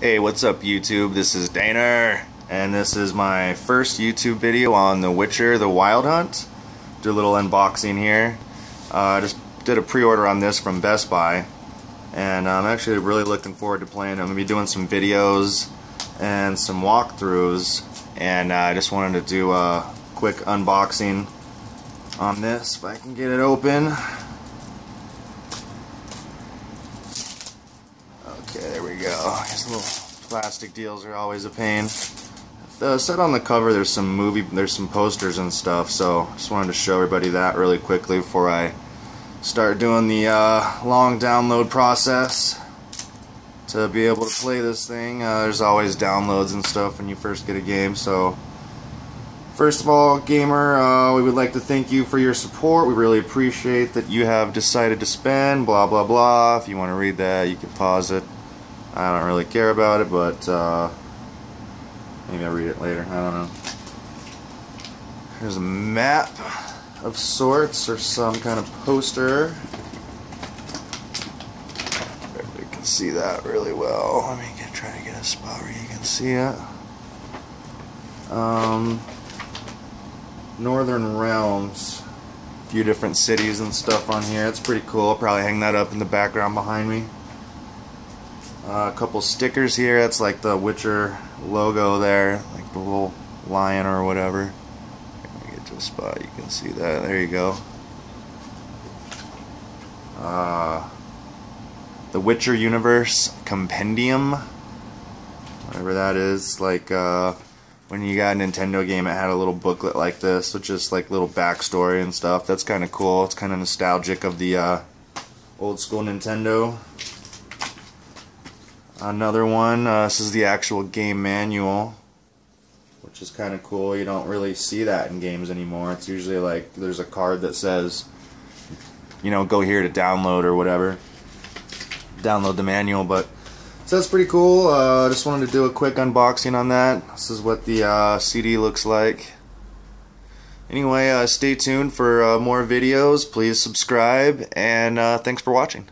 Hey, what's up YouTube? This is Dana, and this is my first YouTube video on The Witcher The Wild Hunt. Do a little unboxing here. I uh, just did a pre-order on this from Best Buy, and I'm actually really looking forward to playing I'm going to be doing some videos and some walkthroughs, and uh, I just wanted to do a quick unboxing on this, if I can get it open. Okay, there we go. These little plastic deals are always a pain. The set on the cover, there's some movie, there's some posters and stuff, so just wanted to show everybody that really quickly before I start doing the uh, long download process to be able to play this thing. Uh, there's always downloads and stuff when you first get a game, so First of all, gamer, uh, we would like to thank you for your support. We really appreciate that you have decided to spend, blah, blah, blah. If you want to read that, you can pause it. I don't really care about it, but uh, maybe I'll read it later. I don't know. There's a map of sorts, or some kind of poster. You can see that really well. Let me get, try to get a spot where you can see it. Um, Northern Realms. A few different cities and stuff on here. It's pretty cool. I'll probably hang that up in the background behind me. Uh, a couple stickers here. That's like the Witcher logo there. Like the little lion or whatever. Let me get to a spot. You can see that. There you go. Uh, the Witcher Universe Compendium. Whatever that is. Like, uh, when you got a Nintendo game, it had a little booklet like this with just like little backstory and stuff. That's kind of cool. It's kind of nostalgic of the uh, old school Nintendo. Another one, uh, this is the actual game manual, which is kind of cool. You don't really see that in games anymore. It's usually like there's a card that says, you know, go here to download or whatever. Download the manual, but so that's pretty cool. Uh, just wanted to do a quick unboxing on that. This is what the uh, CD looks like. Anyway, uh, stay tuned for uh, more videos. Please subscribe, and uh, thanks for watching.